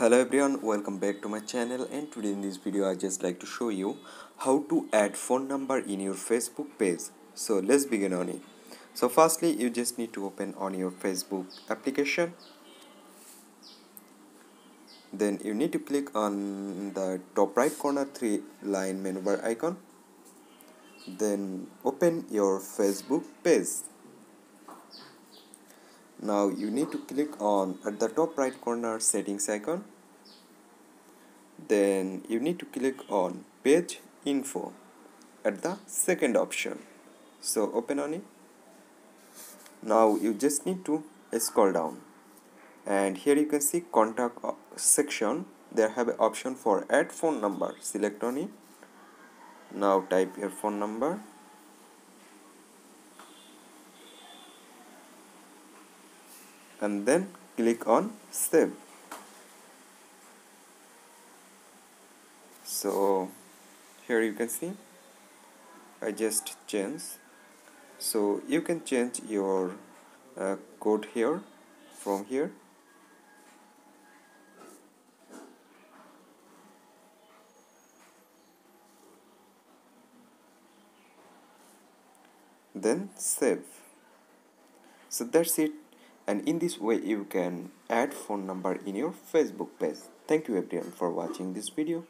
hello everyone welcome back to my channel and today in this video i just like to show you how to add phone number in your facebook page. So let's begin on it. So firstly you just need to open on your facebook application. Then you need to click on the top right corner three line menu bar icon. Then open your facebook page now you need to click on at the top right corner settings icon. Then you need to click on page info at the second option. So open on it. Now you just need to scroll down. And here you can see contact uh, section. There have an option for add phone number. Select on it. Now type your phone number and then click on save. So here you can see I just change. So you can change your uh, code here from here. Then save. So that's it and in this way you can add phone number in your facebook page. Thank you everyone for watching this video